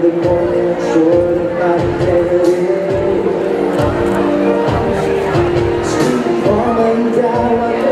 的诺言，说的太甜，是我们的。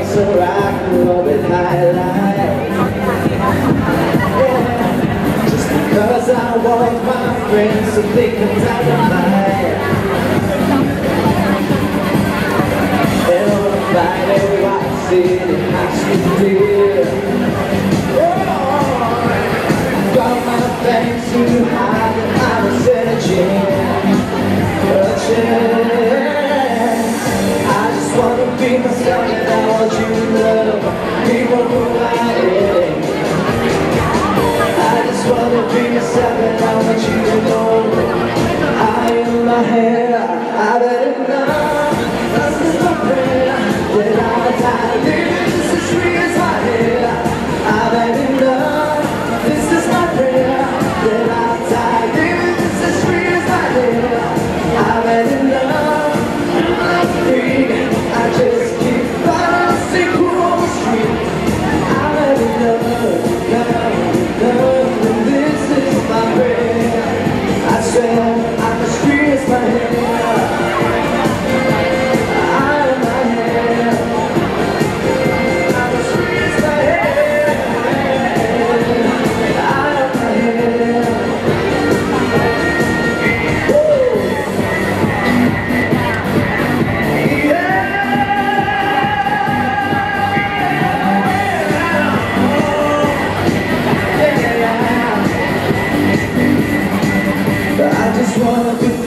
I want to rock and roll with high life. Yeah. Just because I want my friends to think I'm dynamite. And on a Friday, White you love who I am. I just wanna be myself and I want you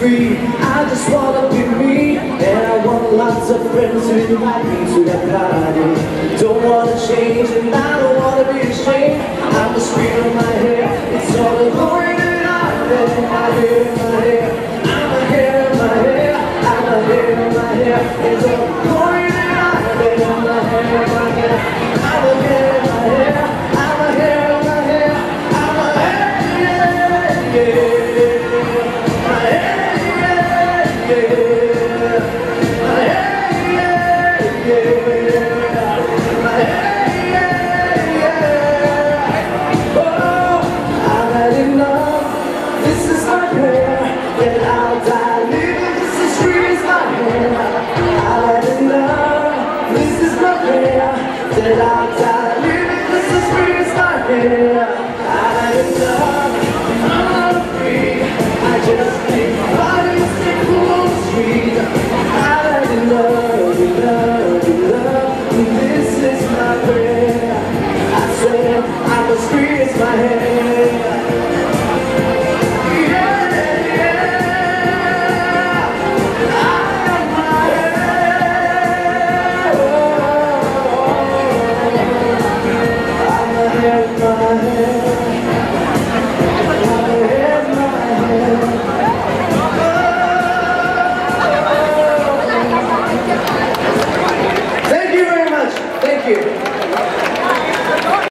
free, I just wanna be me And I want lots of friends who invite me to their party. Don't wanna change and I don't wanna be ashamed. I'm the speed of my hair, it's all the glory that I have My hair, my hair, I'm a hair my hair. I'm a hair my hair, it's all